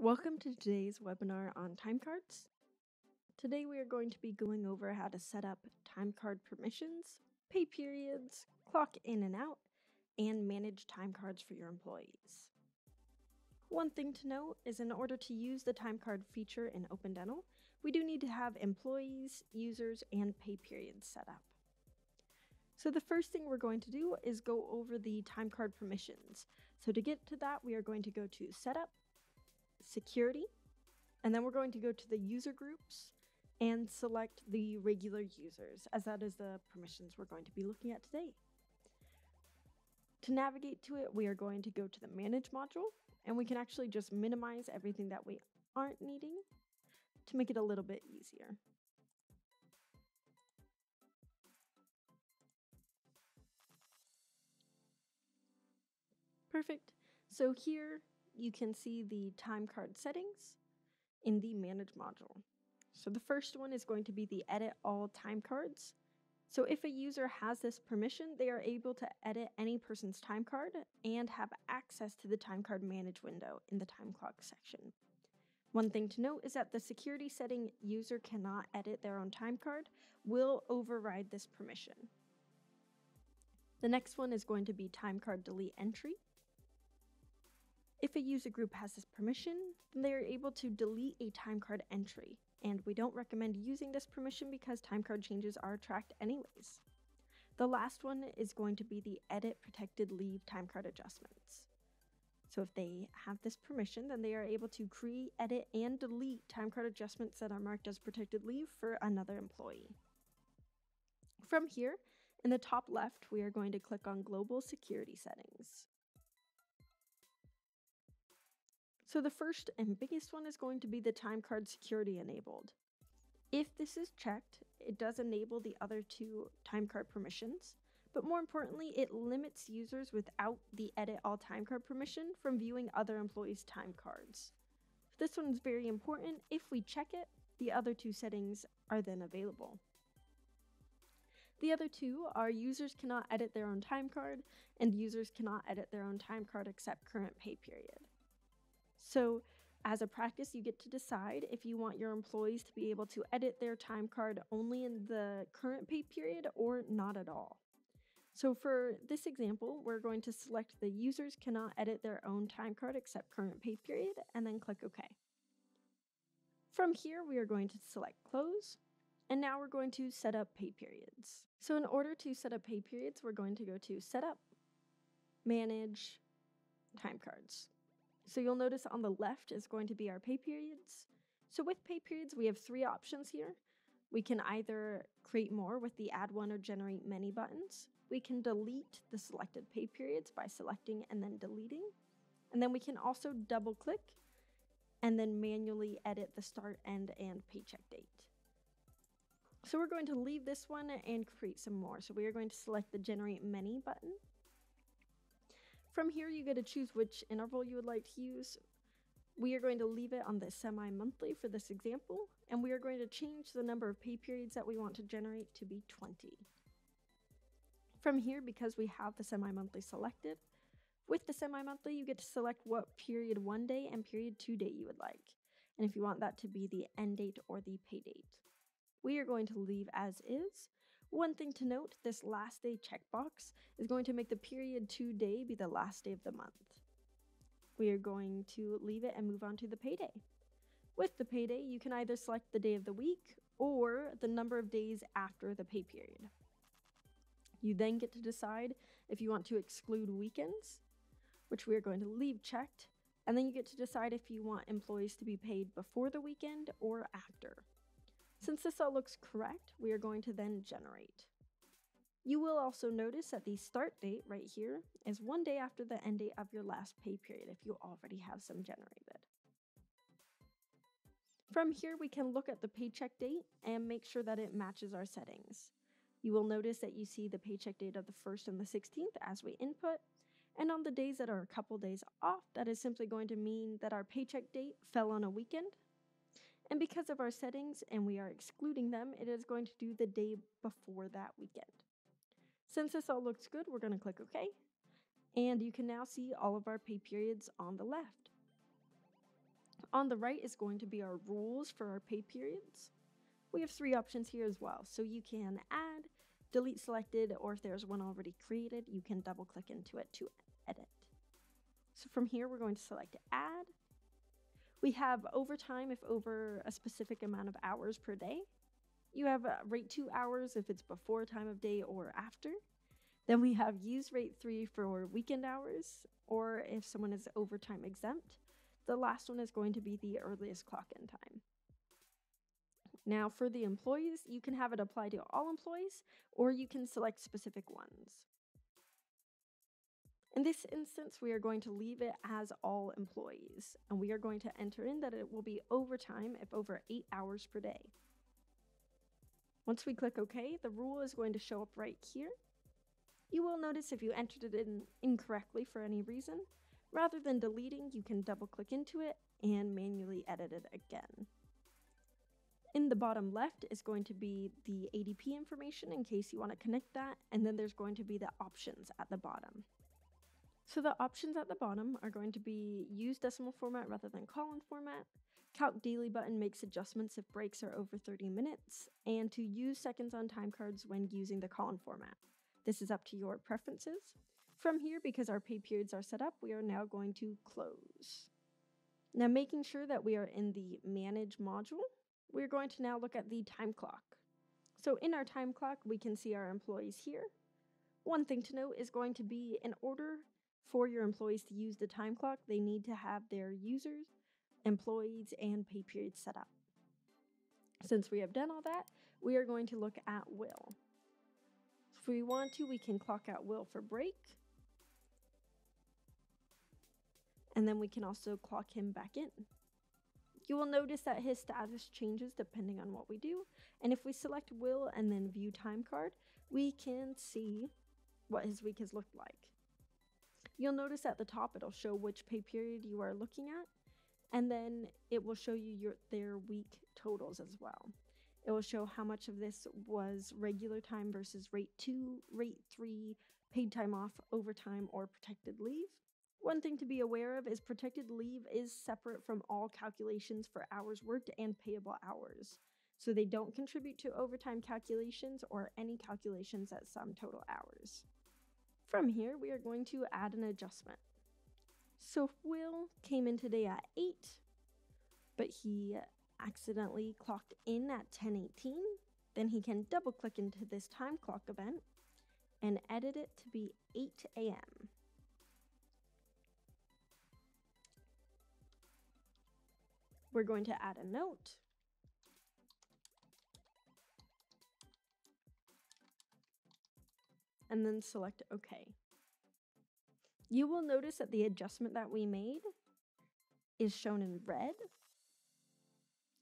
Welcome to today's webinar on time cards. Today we are going to be going over how to set up time card permissions, pay periods, clock in and out, and manage time cards for your employees. One thing to note is in order to use the time card feature in OpenDental, we do need to have employees, users, and pay periods set up. So the first thing we're going to do is go over the time card permissions. So to get to that, we are going to go to Setup, Security, and then we're going to go to the User Groups and select the regular users, as that is the permissions we're going to be looking at today. To navigate to it, we are going to go to the Manage module, and we can actually just minimize everything that we aren't needing to make it a little bit easier. Perfect. So here you can see the time card settings in the Manage module. So the first one is going to be the Edit All Time Cards. So if a user has this permission, they are able to edit any person's time card and have access to the time card manage window in the time clock section. One thing to note is that the security setting user cannot edit their own time card will override this permission. The next one is going to be time card delete entry. If a user group has this permission, then they are able to delete a timecard entry, and we don't recommend using this permission because timecard changes are tracked anyways. The last one is going to be the edit protected leave timecard adjustments. So if they have this permission, then they are able to create, edit, and delete timecard adjustments that are marked as protected leave for another employee. From here, in the top left, we are going to click on Global Security Settings. So the first and biggest one is going to be the time card security enabled. If this is checked, it does enable the other two time card permissions, but more importantly, it limits users without the edit all time card permission from viewing other employees' time cards. This one is very important. If we check it, the other two settings are then available. The other two are users cannot edit their own time card and users cannot edit their own time card except current pay period. So, as a practice, you get to decide if you want your employees to be able to edit their time card only in the current pay period or not at all. So, for this example, we're going to select the users cannot edit their own time card except current pay period and then click OK. From here, we are going to select Close. And now we're going to set up pay periods. So, in order to set up pay periods, we're going to go to Setup, Manage, Time Cards. So you'll notice on the left is going to be our pay periods. So with pay periods, we have three options here. We can either create more with the add one or generate many buttons. We can delete the selected pay periods by selecting and then deleting. And then we can also double click and then manually edit the start, end, and paycheck date. So we're going to leave this one and create some more. So we are going to select the generate many button. From here, you get to choose which interval you would like to use. We are going to leave it on the semi-monthly for this example, and we are going to change the number of pay periods that we want to generate to be 20. From here, because we have the semi-monthly selected, with the semi-monthly, you get to select what period one day and period two day you would like, and if you want that to be the end date or the pay date. We are going to leave as is, one thing to note, this last day checkbox is going to make the period two day be the last day of the month. We are going to leave it and move on to the payday. With the payday, you can either select the day of the week or the number of days after the pay period. You then get to decide if you want to exclude weekends, which we are going to leave checked, and then you get to decide if you want employees to be paid before the weekend or after. Since this all looks correct, we are going to then generate. You will also notice that the start date right here is one day after the end date of your last pay period if you already have some generated. From here, we can look at the paycheck date and make sure that it matches our settings. You will notice that you see the paycheck date of the 1st and the 16th as we input, and on the days that are a couple days off, that is simply going to mean that our paycheck date fell on a weekend and because of our settings and we are excluding them, it is going to do the day before that weekend. Since this all looks good, we're going to click OK. And you can now see all of our pay periods on the left. On the right is going to be our rules for our pay periods. We have three options here as well. So you can add, delete selected, or if there's one already created, you can double click into it to edit. So from here, we're going to select add. We have overtime if over a specific amount of hours per day. You have rate two hours if it's before time of day or after. Then we have use rate three for weekend hours, or if someone is overtime exempt. The last one is going to be the earliest clock in time. Now, for the employees, you can have it apply to all employees, or you can select specific ones. In this instance, we are going to leave it as all employees, and we are going to enter in that it will be overtime if over 8 hours per day. Once we click OK, the rule is going to show up right here. You will notice if you entered it in incorrectly for any reason, rather than deleting, you can double click into it and manually edit it again. In the bottom left is going to be the ADP information in case you want to connect that, and then there's going to be the options at the bottom. So the options at the bottom are going to be use decimal format rather than column format. Calc daily button makes adjustments if breaks are over 30 minutes, and to use seconds on time cards when using the column format. This is up to your preferences. From here, because our pay periods are set up, we are now going to close. Now making sure that we are in the manage module, we're going to now look at the time clock. So in our time clock, we can see our employees here. One thing to note is going to be in order for your employees to use the time clock, they need to have their users, employees, and pay periods set up. Since we have done all that, we are going to look at Will. If we want to, we can clock out Will for break. And then we can also clock him back in. You will notice that his status changes depending on what we do. And if we select Will and then view time card, we can see what his week has looked like. You'll notice at the top it'll show which pay period you are looking at, and then it will show you your their week totals as well. It will show how much of this was regular time versus rate 2, rate 3, paid time off, overtime, or protected leave. One thing to be aware of is protected leave is separate from all calculations for hours worked and payable hours. So they don't contribute to overtime calculations or any calculations at sum total hours. From here, we are going to add an adjustment. So Will came in today at 8, but he accidentally clocked in at 10:18, then he can double click into this time clock event and edit it to be 8 a.m. We're going to add a note. And then select OK. You will notice that the adjustment that we made is shown in red.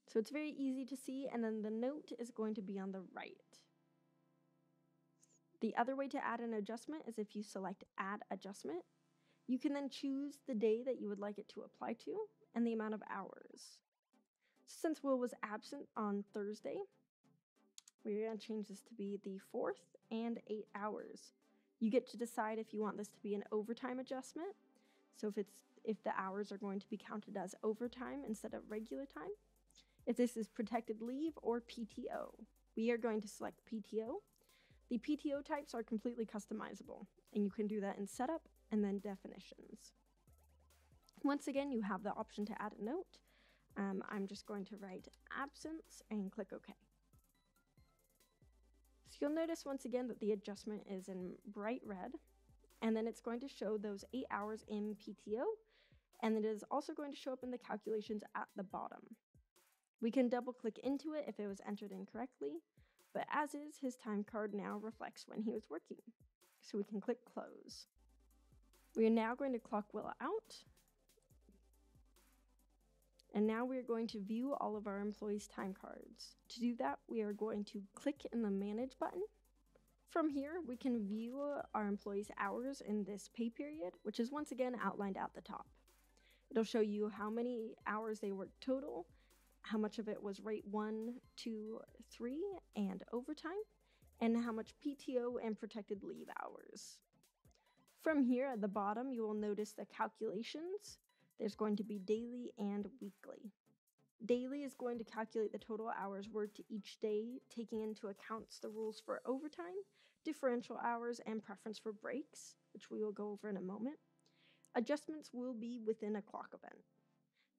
So it's very easy to see, and then the note is going to be on the right. The other way to add an adjustment is if you select Add Adjustment. You can then choose the day that you would like it to apply to and the amount of hours. Since Will was absent on Thursday, we're going to change this to be the 4th and 8 hours. You get to decide if you want this to be an overtime adjustment. So if it's if the hours are going to be counted as overtime instead of regular time. If this is protected leave or PTO. We are going to select PTO. The PTO types are completely customizable, and you can do that in setup and then definitions. Once again, you have the option to add a note. Um, I'm just going to write absence and click OK. You'll notice once again that the adjustment is in bright red, and then it's going to show those eight hours in PTO, and it is also going to show up in the calculations at the bottom. We can double click into it if it was entered incorrectly, but as is, his time card now reflects when he was working. So we can click close. We are now going to clock Will out and now we are going to view all of our employees' time cards. To do that, we are going to click in the Manage button. From here, we can view our employees' hours in this pay period, which is once again outlined at the top. It'll show you how many hours they worked total, how much of it was rate 1, 2, 3, and overtime, and how much PTO and protected leave hours. From here at the bottom, you will notice the calculations there's going to be daily and weekly. Daily is going to calculate the total hours worked each day, taking into account the rules for overtime, differential hours, and preference for breaks, which we will go over in a moment. Adjustments will be within a clock event.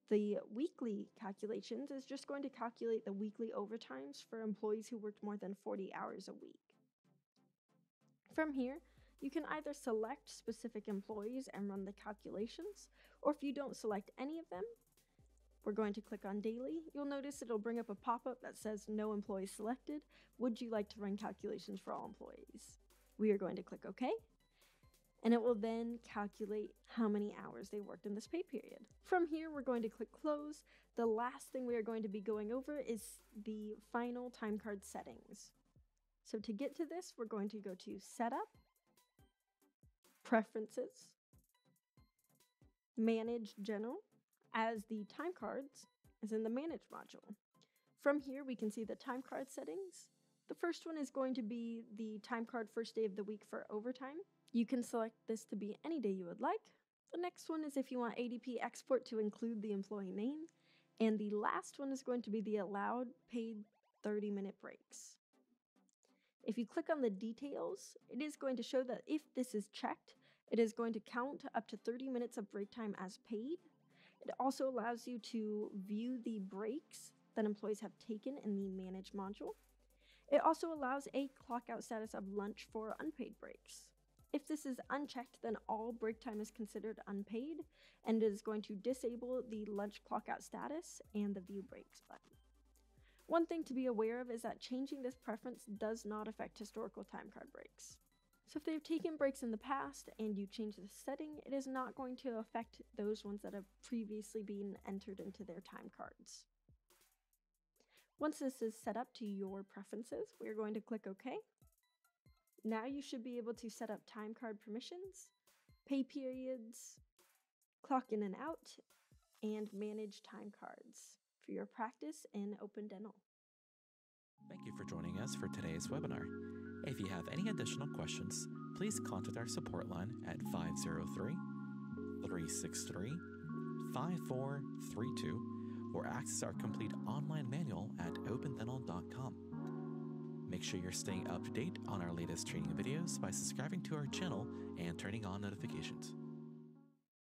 The weekly calculations is just going to calculate the weekly overtimes for employees who worked more than 40 hours a week. From here, you can either select specific employees and run the calculations, or if you don't select any of them, we're going to click on daily. You'll notice it'll bring up a pop-up that says no employees selected. Would you like to run calculations for all employees? We are going to click OK. And it will then calculate how many hours they worked in this pay period. From here, we're going to click close. The last thing we are going to be going over is the final time card settings. So to get to this, we're going to go to Setup, Preferences, Manage General, as the time cards is in the Manage module. From here, we can see the time card settings. The first one is going to be the time card first day of the week for overtime. You can select this to be any day you would like. The next one is if you want ADP export to include the employee name. And the last one is going to be the allowed paid 30 minute breaks. If you click on the details, it is going to show that if this is checked, it is going to count up to 30 minutes of break time as paid. It also allows you to view the breaks that employees have taken in the Manage module. It also allows a clockout status of lunch for unpaid breaks. If this is unchecked, then all break time is considered unpaid and is going to disable the lunch clockout status and the view breaks button. One thing to be aware of is that changing this preference does not affect historical time card breaks. So if they've taken breaks in the past and you change the setting, it is not going to affect those ones that have previously been entered into their time cards. Once this is set up to your preferences, we're going to click OK. Now you should be able to set up time card permissions, pay periods, clock in and out, and manage time cards for your practice in Open Dental. Thank you for joining us for today's webinar. If you have any additional questions, please contact our support line at 503 363 5432 or access our complete online manual at opendental.com. Make sure you're staying up to date on our latest training videos by subscribing to our channel and turning on notifications.